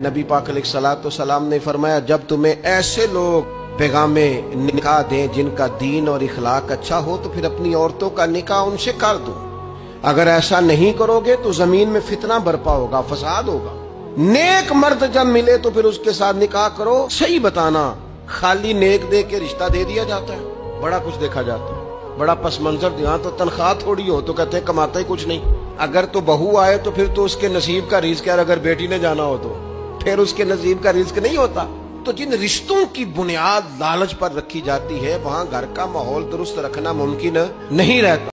नबी पाक सलात सलाम ने फरमाया, जब तुम्हें ऐसे लोग पैगामे निकाह दें जिनका दीन और इखलाक अच्छा हो तो फिर अपनी औरतों का निकाह उनसे कर दो। अगर ऐसा नहीं करोगे तो ज़मीन में फितना बरपा होगा, फसाद होगा। नेक मर्द जब मिले तो फिर उसके साथ निकाह करो। सही बताना, खाली नेक दे के रिश्ता दे दिया जाता है। बड़ा कुछ देखा जाता है। बड़ा पस मंजर यहाँ तो तनख्वाह थोड़ी हो तो कहते कमाता ही कुछ नहीं। अगर तो बहू आए तो फिर तो उसके नसीब का रिस्क है अगर बेटी ने जाना हो तो। फिर उसके नसीब का रिस्क नहीं होता। तो जिन रिश्तों की बुनियाद लालच पर रखी जाती है, वहाँ घर का माहौल दुरुस्त रखना मुमकिन नहीं रहता।